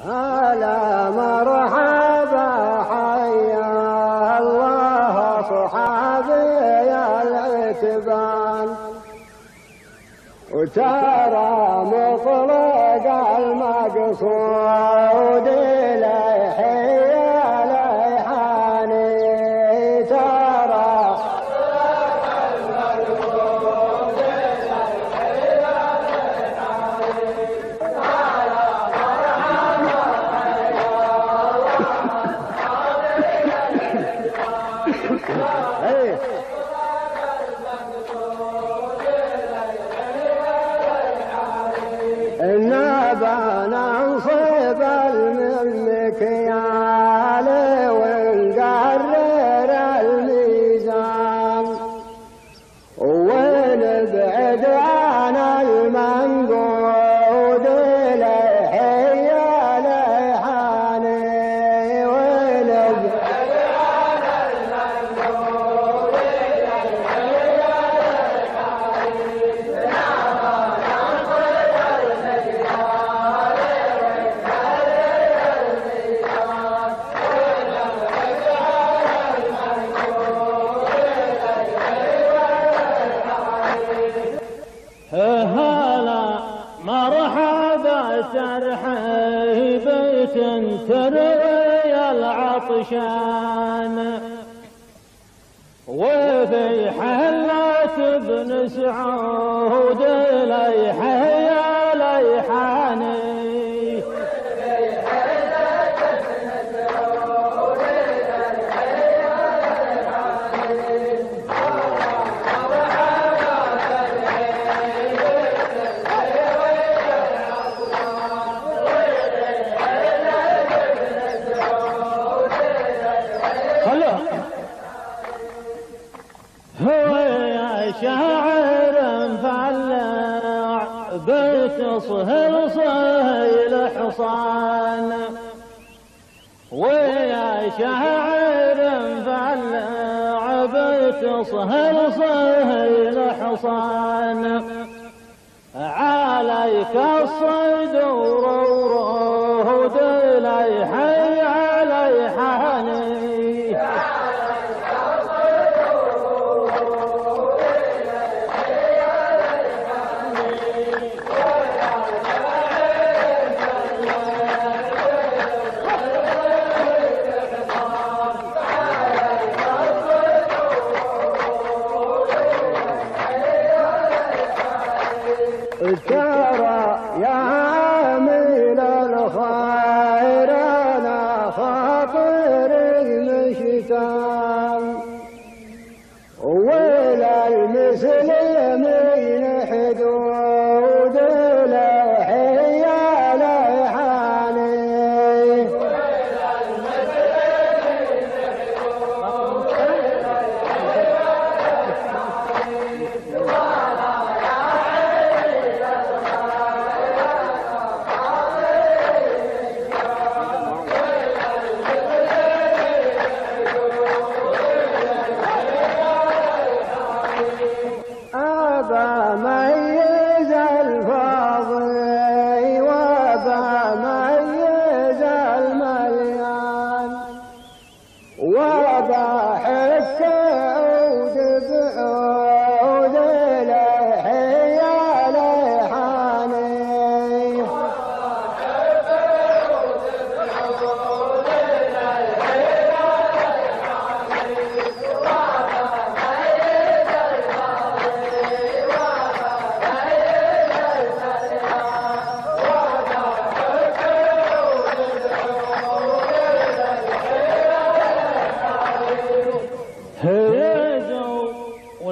هلا مرحبا حيا الله صحابي العتبان. وترى مطلق المقصود تروي العطشان وفي حلة بن سعود ليحه بيت صهل صهيل حصان عليك الصدور ترى يا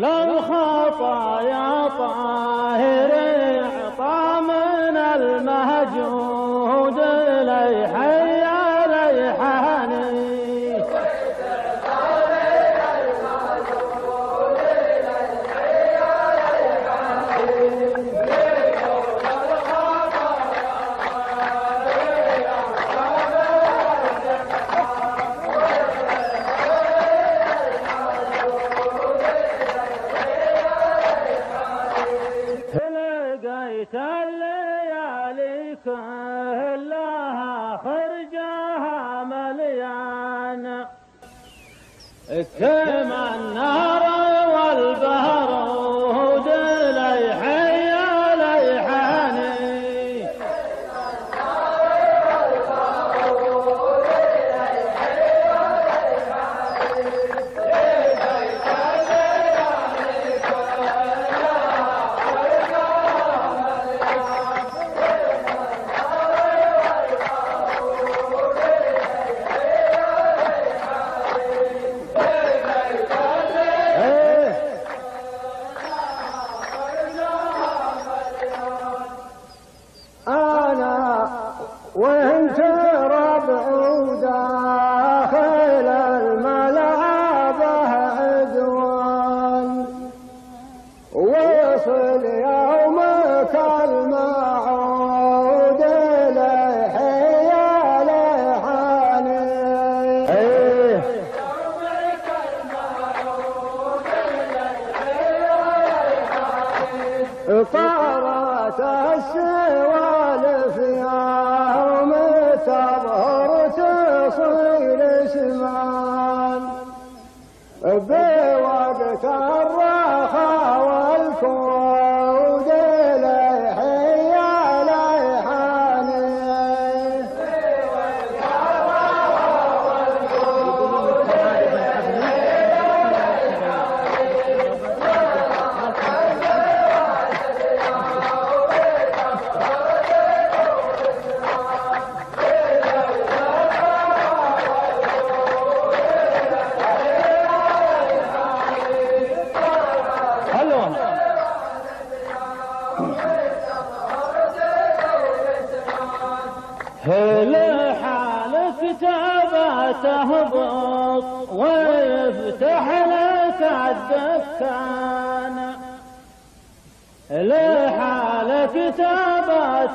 ولا خطايا طاهر عطى من المهجور. السماء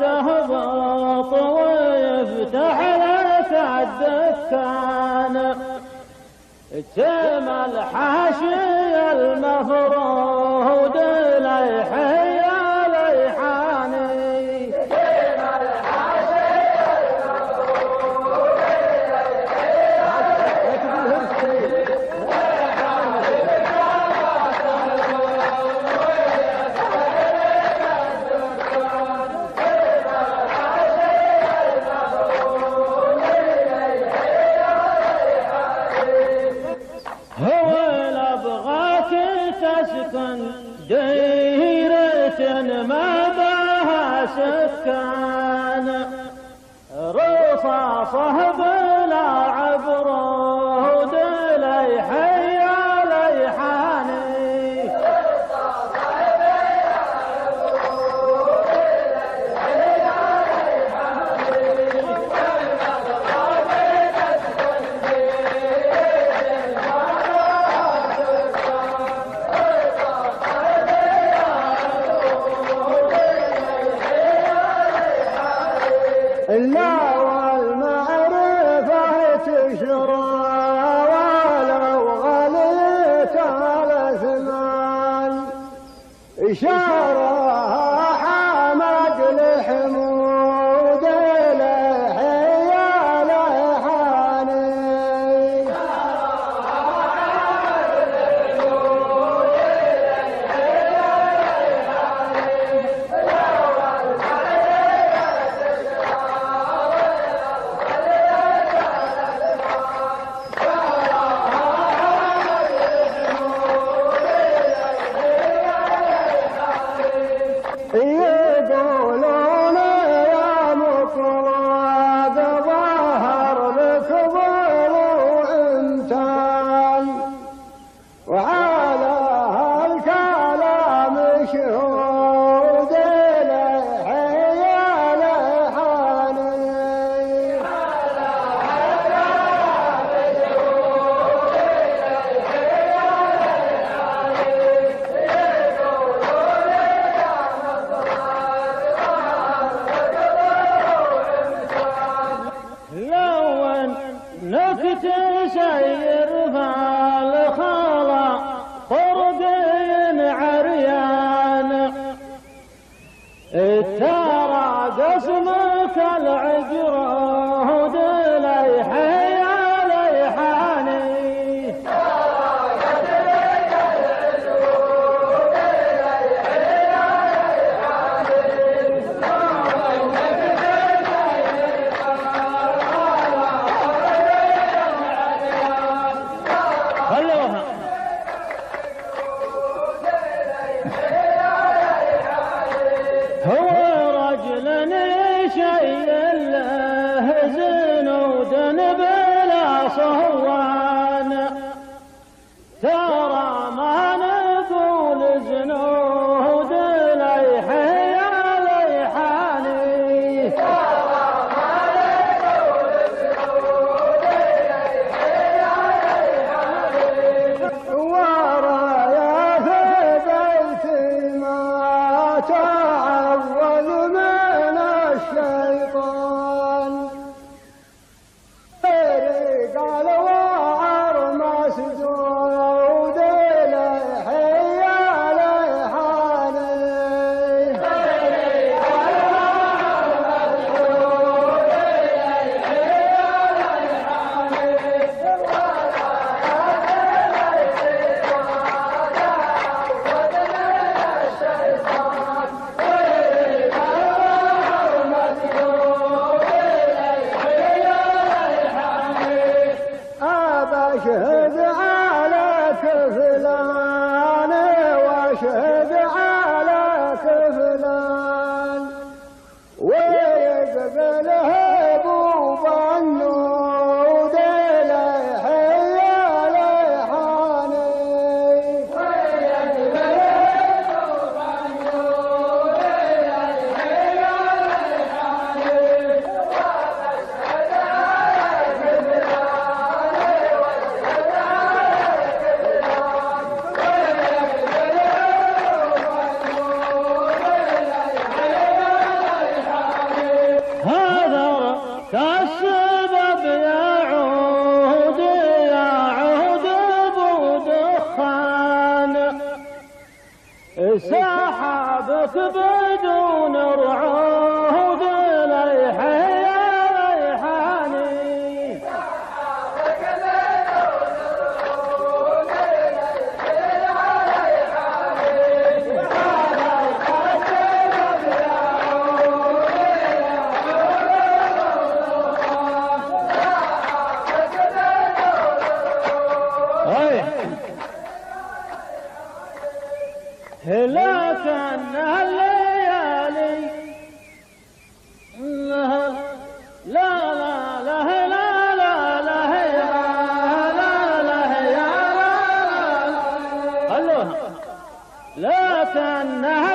تهبط ويفتح لك الدكان كما الحاشية المفروض ليحب كان رصاصه রাজা لكن الليالي